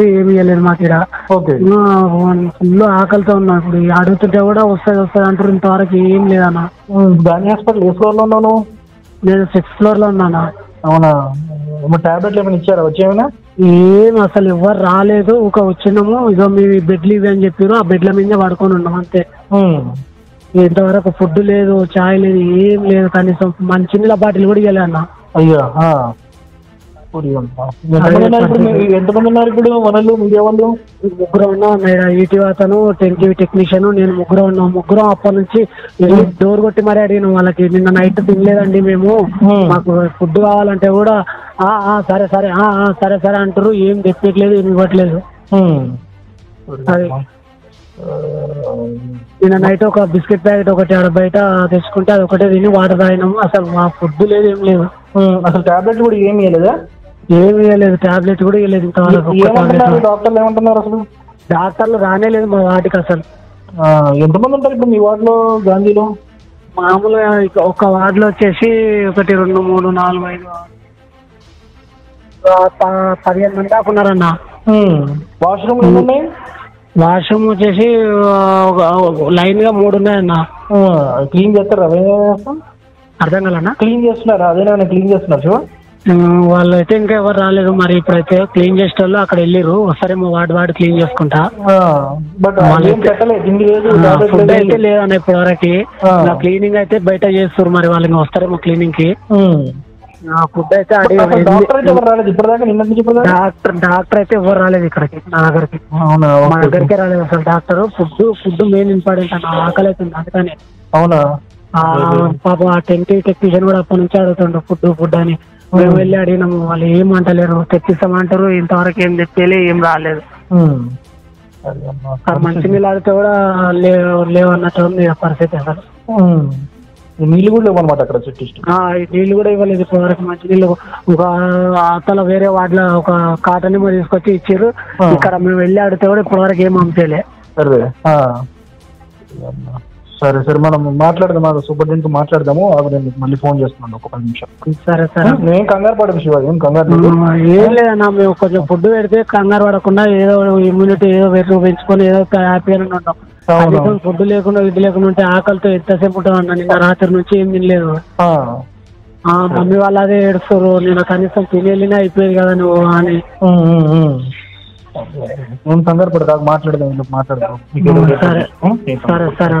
ఏమి ఇవ్వలేదు మాకు ఇక్కడ. ఓకే. ఫుల్ ఆకలితో ఉన్నా ఇప్పుడు. అడుగుతుంటే కూడా వస్తుంది వస్తుంది అంటారు ఇంతవరకు ఏం లేదన్న. గాంధీ హాస్పిటల్ ఏ ఫ్లోర్లో ఉన్నావు నువ్వు? నేను సిక్స్త్ ఫ్లోర్లో ఉన్నాను. అవునా? టాబ్లెట్లు ఏమైనా ఇచ్చారా? వచ్చేమైనా? ఏం అసలు ఎవరు రాలేదు. ఒక వచ్చినాము ఇదో మీ బెడ్లు ఇవి అని చెప్పారు ఆ బెడ్ల మీద పడుకొని ఉన్నాం అంతే. ఇంతవరకు ఫుడ్ లేదు చాయ్ లేదు ఏం లేదు కనీసం. మంచినీళ్ళ బాటిల్ కూడా ఇవ్వలే అన్న. అయ్యా. ఎంతమంది ఉన్నారు ఇప్పుడు మనలు మీడియా వాళ్ళు? ముగ్గురు ఉన్నాం అన్న ఈటీ అతను టెన్ టీవీ టెక్నీషియన్ నేను ముగ్గురు ఉన్నాం ముగ్గురం అప్పటి నుంచి డోర్ కొట్టి మరీ అడిగినాం వాళ్ళకి నిన్న నైట్ తినలేదండి మేము. మాకు ఫుడ్ కావాలంటే కూడా ఆ ఆ సరే సరే ఆ సరే సరే అంటారు ఏం తెప్పట్లేదు ఏమి ఇవ్వట్లేదు. అది. నిన్న నైట్ ఒక బిస్కెట్ ప్యాకెట్ ఒకటి ఆడ బయట తెచ్చుకుంటే అది ఒకటే తిని వాటర్ తాగినాము. అసలు మా ఫుడ్ లేదు ఏం లేదు. అసలు టాబ్లెట్లు కూడా ఏమి ఇవ్వలేదా ఏమి ఇవ్వలేదు టాబ్లెట్ కూడా ఇవ్వలేదు ఏమంటున్నారు. డాక్టర్లు ఏమంటున్నారు అసలు? డాక్టర్లు రానే లేదు మా వాటికి అసలు. ఆ, ఎంతమంది ఉంటారు ఇప్పుడు మీ వార్డులో గాంధీలో? మామూలుగా ఇక ఒక వార్డులో వచ్చేసి ఒకటి రెండు మూడు నాలుగు ఐదు ఆరు. ఆ, ప- పదిహేను మంది దాకా ఉన్నారన్న. వాష్రూమ్ ఏమున్నాయి? వాష్రూమ్ వచ్చేసి ఆ, ఒక లైన్గా మూడు ఉన్నాయన్న. క్లీన్ చేస్తారా? అవే అర్థం కలన్నా క్లీన్ చేస్తున్నారా? అదేనా క్లీన్ చేస్తున్నారు శివ? వాళ్ళు అయితే ఇంకా ఎవరు రాలేదు మరి ఇప్పుడైతే క్లీన్ చేసే వాళ్ళు అక్కడ వెళ్ళిర్రు. వస్తారేమో వార్డు వార్డు క్లీన్ చేసుకుంటా. But food. అయితే లేదన్న ఇప్పటి వరకు. క్లీనింగ్ అయితే బయట చేస్తారు మరి వాళ్ళకి వస్తారేమో క్లీనింగ్కి. ఫుడ్ అయితే డాక్టర్ డాక్టర్ అయితే ఎవరు రాలేదు ఇక్కడికి. నా దగ్గరికి. మా. దగ్గరికే రాలేదు అసలు doctor. Food food main important అన్న ఆకలి అవుతుంది అందుకని. అవునా? పాపం ఆ టెంట్ టెక్నీషియన్ కూడా అప్పటి నుంచి అడుగుతుండ్రు ఫుడ్ ఫుడ్ అని. మేము వెళ్ళి అడిగినాము వాళ్ళు ఏం అంటలేరు తెప్పిస్తామంటారు ఇంతవరకు ఏం తెప్పేలే ఏం రాలేదు. ఉమ్. సరే అమ్మా. సార్ మంచినీళ్ళు అడిగితే కూడా లేవు లేవన్నట్టు ఉంది పరిస్థితి అసలు. నీళ్ళు కూడా లేవన్నమాట అక్కడ చుట్టూ నీళ్ళు కూడా ఇవ్వలేదు ఇప్పటివరకు మంచినీళ్ళు ఒక అతల వేరే వాటిలో ఒక కాటన్ ఏమో తీసుకొచ్చి ఇచ్చారు. ఇక్కడ మేము వెళ్ళి అడిగితే కూడా ఇప్పటివరకు ఏం పంపేలే. సరే. సరే మనం మాట్లాడదాం ఆ సూపరింటెండెంట్ మాట్లాడదాము ఆగు నేను మళ్ళీ ఫోన్ చేస్తున్నాను ఒక పది నిమిషం సరే సరే. నేను కంగారు పడదు శివ ఏం కంగారు ఏం లేదన్నా మేము కొంచెం ఫుడ్ పెడితే కంగారు పడకుండా ఏదో ఇమ్యూనిటీ ఏదో వెయిట్ పెంచుకొని ఏదో హ్యాపీగానే ఉంటాం ఫుడ్ లేకుండా ఇది లేకుండా ఉంటే ఆకలితో ఎంతసేపు ఉంటాం అన్న నిన్న రాత్రి నుంచి ఏం తినలేదు. మమ్మీ వాళ్ళు అదే ఏడుస్తారు నేను కనీసం తిని వెళ్ళినా అయిపోయేది కదా నువ్వు అని. ఏం కంగారు పడదు మాట్లాడదాం మాట్లాడదాం? సరే. సరే సరే.